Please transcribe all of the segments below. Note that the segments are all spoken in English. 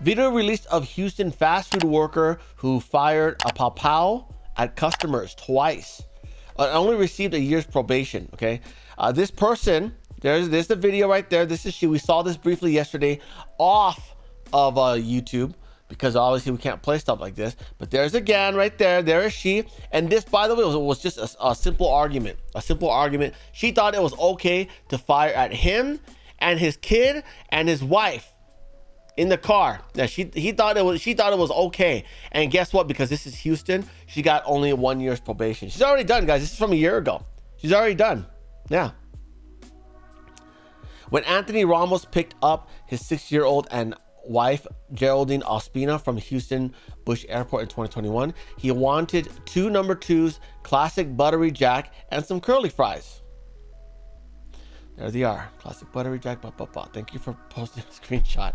Video released of Houston fast food worker who fired a pow pow at customers twice. Uh, only received a year's probation. Okay. Uh, this person, there's there's the video right there. This is she. We saw this briefly yesterday off of uh, YouTube because obviously we can't play stuff like this. But there's again right there. There is she. And this, by the way, was, was just a, a simple argument. A simple argument. She thought it was okay to fire at him and his kid and his wife in the car. That she he thought it was she thought it was okay. And guess what? Because this is Houston, she got only one year's probation. She's already done, guys. This is from a year ago. She's already done. Yeah. When Anthony Ramos picked up his six-year-old and wife Geraldine Ospina from Houston Bush Airport in 2021, he wanted two number twos, classic buttery jack, and some curly fries. There they are. Classic buttery jack. Blah, blah, blah. Thank you for posting a screenshot.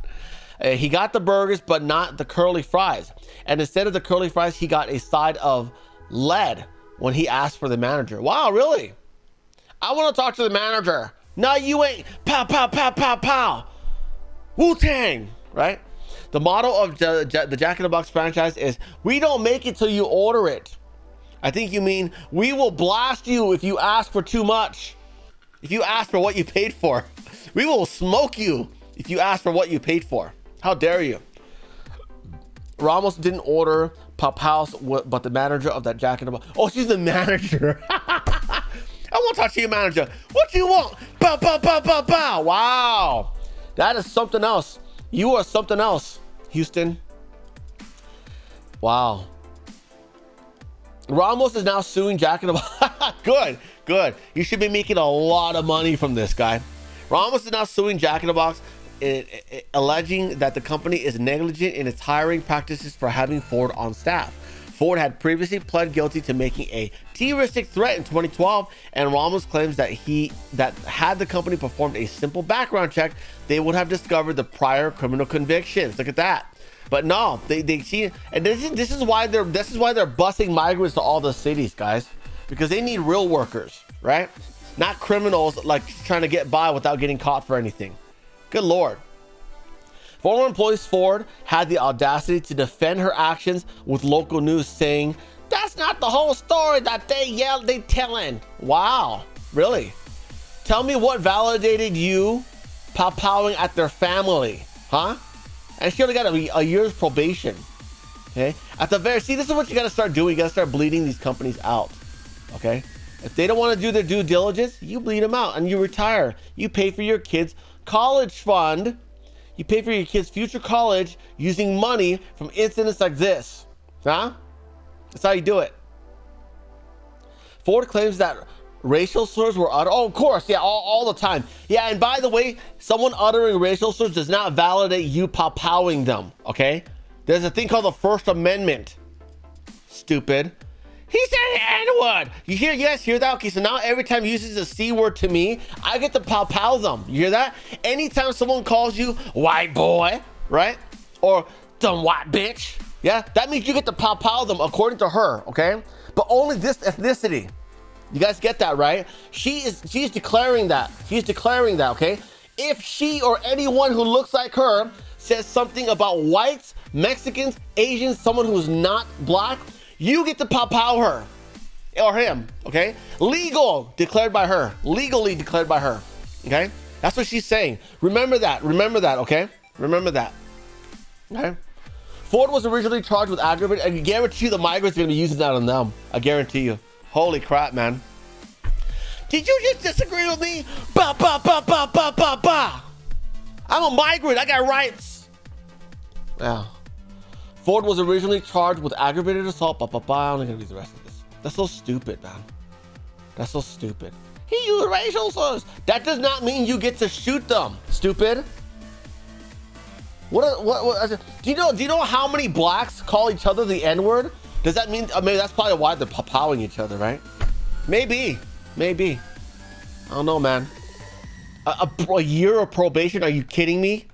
Uh, he got the burgers, but not the curly fries. And instead of the curly fries, he got a side of lead when he asked for the manager. Wow, really? I want to talk to the manager. No, you ain't. Pow, pow, pow, pow, pow. Wu Tang, right? The motto of the Jack in the Box franchise is we don't make it till you order it. I think you mean we will blast you if you ask for too much. If you ask for what you paid for, we will smoke you if you ask for what you paid for. How dare you? Ramos didn't order Pop House, but the manager of that Jack the. Oh, she's the manager. I want to talk to your manager. What do you want? Bow, bow, bow, bow, bow. Wow. That is something else. You are something else, Houston. Wow. Ramos is now suing Jack in the Box. good, good. You should be making a lot of money from this guy. Ramos is now suing Jack in the Box, it, it, alleging that the company is negligent in its hiring practices for having Ford on staff. Ford had previously pled guilty to making a terroristic threat in 2012, and Ramos claims that he that had the company performed a simple background check, they would have discovered the prior criminal convictions. Look at that. But no, they they see, and this is this is why they're this is why they're busing migrants to all the cities, guys, because they need real workers, right? Not criminals like trying to get by without getting caught for anything. Good lord. Former employees Ford had the audacity to defend her actions with local news saying, that's not the whole story that they yelled, they telling. Wow, really? Tell me what validated you pow-powing at their family, huh? And she only got a, a year's probation. Okay. At the very see, this is what you gotta start doing. You gotta start bleeding these companies out. Okay. If they don't want to do their due diligence, you bleed them out and you retire. You pay for your kids' college fund you pay for your kid's future college using money from incidents like this. Huh? That's how you do it. Ford claims that racial slurs were uttered. Oh, of course. Yeah, all, all the time. Yeah, and by the way, someone uttering racial slurs does not validate you pow-powing them, okay? There's a thing called the First Amendment. Stupid. He said N-word. You hear, guys hear that? Okay, so now every time he uses a C word to me, I get to pow pow them. You hear that? Anytime someone calls you white boy, right? Or dumb white bitch, yeah? That means you get to pow pow them according to her, okay? But only this ethnicity. You guys get that, right? She is she's declaring that. She's declaring that, okay? If she or anyone who looks like her says something about whites, Mexicans, Asians, someone who's not black, you get to pow her or him, okay? Legal declared by her, legally declared by her, okay? That's what she's saying. Remember that. Remember that, okay? Remember that, okay? Ford was originally charged with aggravated. and I guarantee you the migrants are going to be using that on them. I guarantee you. Holy crap, man. Did you just disagree with me? Ba, ba, ba, ba, ba, ba, ba. I'm a migrant. I got rights. Yeah. Ford was originally charged with aggravated assault. Blah, blah. I'm not to read the rest of this. That's so stupid, man. That's so stupid. He used racial slurs. That does not mean you get to shoot them. Stupid. What, what, do you know do you know how many blacks call each other the n-word does that mean I mean that's probably why they're powing each other right maybe maybe i don't know man a, a, a year of probation are you kidding me